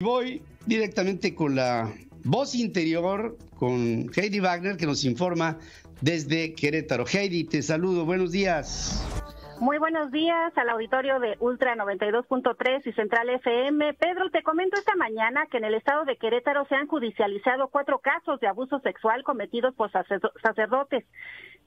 Voy directamente con la voz interior, con Heidi Wagner, que nos informa desde Querétaro. Heidi, te saludo, buenos días. Muy buenos días al auditorio de Ultra 92.3 y Central FM. Pedro, te comento esta mañana que en el estado de Querétaro se han judicializado cuatro casos de abuso sexual cometidos por sacerdotes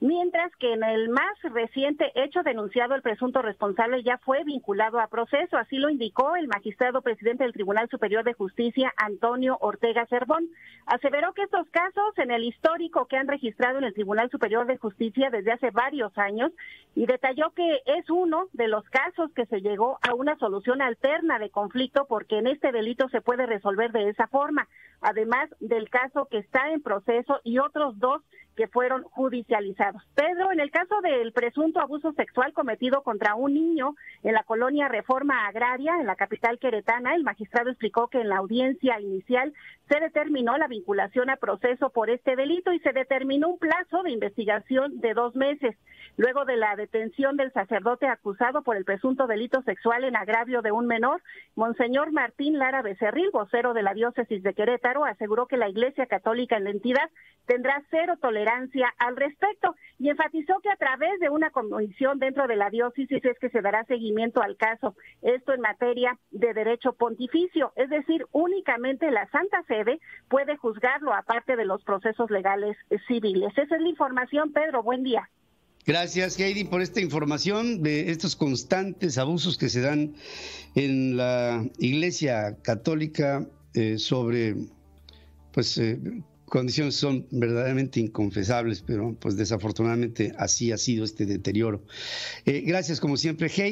mientras que en el más reciente hecho denunciado el presunto responsable ya fue vinculado a proceso, así lo indicó el magistrado presidente del Tribunal Superior de Justicia, Antonio Ortega Cervón. Aseveró que estos casos en el histórico que han registrado en el Tribunal Superior de Justicia desde hace varios años y detalló que es uno de los casos que se llegó a una solución alterna de conflicto porque en este delito se puede resolver de esa forma, además del caso que está en proceso y otros dos que fueron judicializados. Pedro, en el caso del presunto abuso sexual cometido contra un niño en la colonia Reforma Agraria, en la capital queretana, el magistrado explicó que en la audiencia inicial se determinó la vinculación a proceso por este delito y se determinó un plazo de investigación de dos meses. Luego de la detención del sacerdote acusado por el presunto delito sexual en agravio de un menor, Monseñor Martín Lara Becerril, vocero de la diócesis de Querétaro, aseguró que la Iglesia Católica en la entidad tendrá cero tolerancia al respecto y enfatizó que a través de una comisión dentro de la diócesis es que se dará seguimiento al caso. Esto en materia de derecho pontificio, es decir, únicamente la Santa Sede puede juzgarlo aparte de los procesos legales civiles. Esa es la información, Pedro. Buen día. Gracias, Heidi, por esta información de estos constantes abusos que se dan en la Iglesia Católica eh, sobre pues eh, condiciones son verdaderamente inconfesables, pero pues desafortunadamente así ha sido este deterioro. Eh, gracias como siempre, Heidi.